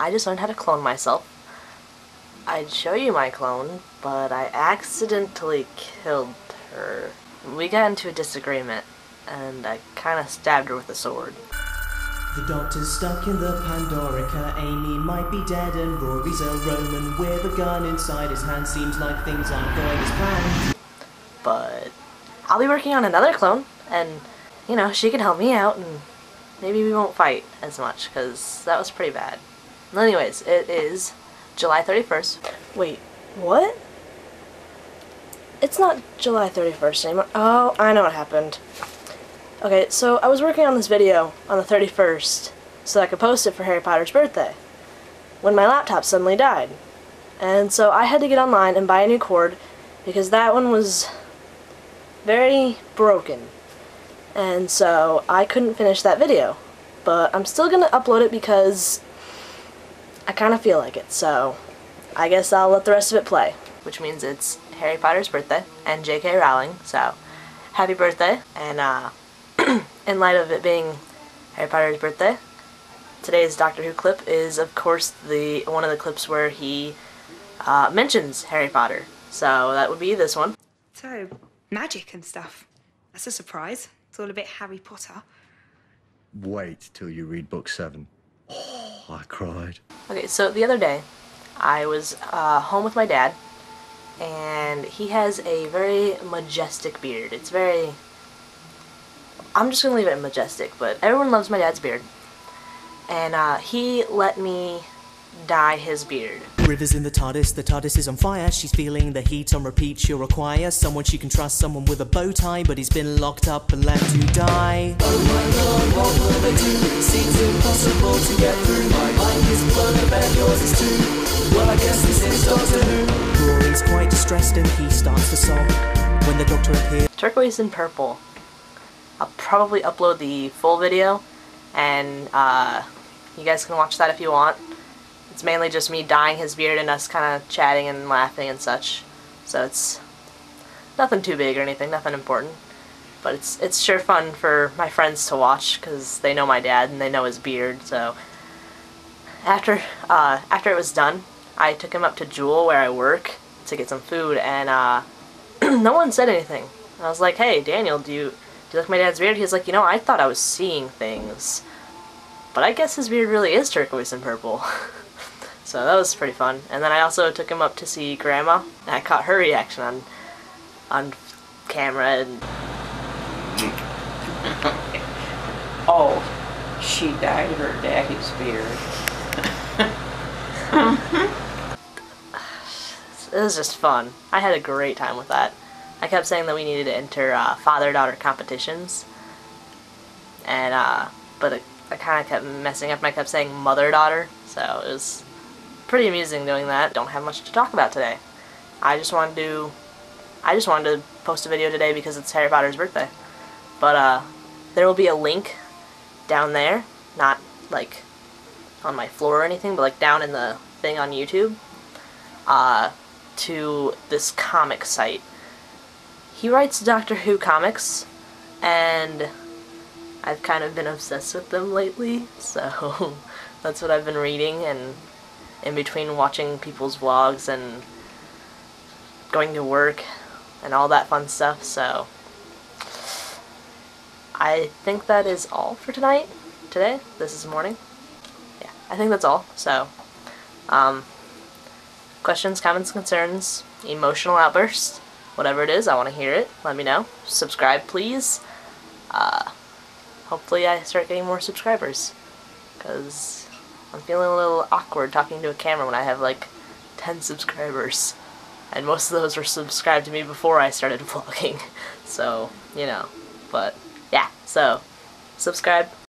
I just learned how to clone myself. I'd show you my clone, but I accidentally killed her. We got into a disagreement, and I kind of stabbed her with a sword. The doctor's stuck in the Pandorica. Amy might be dead, and Rory's a Roman with a gun inside his hand. Seems like things aren't going as planned. But I'll be working on another clone, and you know, she can help me out, and maybe we won't fight as much, because that was pretty bad. Anyways, it is July 31st. Wait, what? It's not July 31st anymore. Oh, I know what happened. Okay, so I was working on this video on the 31st so I could post it for Harry Potter's birthday when my laptop suddenly died. And so I had to get online and buy a new cord because that one was very broken. And so I couldn't finish that video. But I'm still going to upload it because I kind of feel like it. So I guess I'll let the rest of it play. Which means it's Harry Potter's birthday and J.K. Rowling. So happy birthday. And uh, in light of it being Harry Potter's birthday, today's Doctor Who clip is of course the one of the clips where he uh, mentions Harry Potter. So that would be this one. So, magic and stuff. That's a surprise. It's all a bit Harry Potter. Wait till you read book seven. I cried. Okay, so the other day, I was uh, home with my dad, and he has a very majestic beard. It's very... I'm just going to leave it majestic, but everyone loves my dad's beard. And uh, he let me dye his beard. Rivers in the TARDIS, the TARDIS is on fire. She's feeling the heat on repeat. She'll require someone she can trust, someone with a bow tie, but he's been locked up and left to die. Oh my god, what will they do? It seems impossible to get through. My mind is blown, I bet yours is too. Well, I guess this is Doctor Who. Rory's quite distressed and he starts to sob when the Doctor appears. Turquoise and purple. I'll probably upload the full video, and uh, you guys can watch that if you want. It's mainly just me dyeing his beard and us kind of chatting and laughing and such. So it's nothing too big or anything, nothing important. But it's it's sure fun for my friends to watch because they know my dad and they know his beard. So after uh, after it was done, I took him up to Jewel where I work to get some food, and uh, no one said anything. I was like, "Hey, Daniel, do you do you like my dad's beard?" He's like, "You know, I thought I was seeing things." But I guess his beard really is turquoise and purple. So that was pretty fun. And then I also took him up to see Grandma. And I caught her reaction on on camera. And oh, she dyed her daddy's beard. it was just fun. I had a great time with that. I kept saying that we needed to enter uh, father-daughter competitions. And, uh, but it, I kind of kept messing up and I kept saying mother-daughter. So it was pretty amusing doing that. Don't have much to talk about today. I just wanted to I just wanted to post a video today because it's Harry Potter's birthday. But uh there will be a link down there, not like on my floor or anything, but like down in the thing on YouTube uh to this comic site. He writes Doctor Who comics and I've kind of been obsessed with them lately, so that's what I've been reading and in between watching people's vlogs and going to work and all that fun stuff, so I think that is all for tonight, today, this is morning, yeah, I think that's all, so, um, questions, comments, concerns, emotional outbursts, whatever it is, I want to hear it, let me know, subscribe please, uh, hopefully I start getting more subscribers, because I'm feeling a little awkward talking to a camera when I have like 10 subscribers. And most of those were subscribed to me before I started vlogging. So, you know. But, yeah. So, subscribe,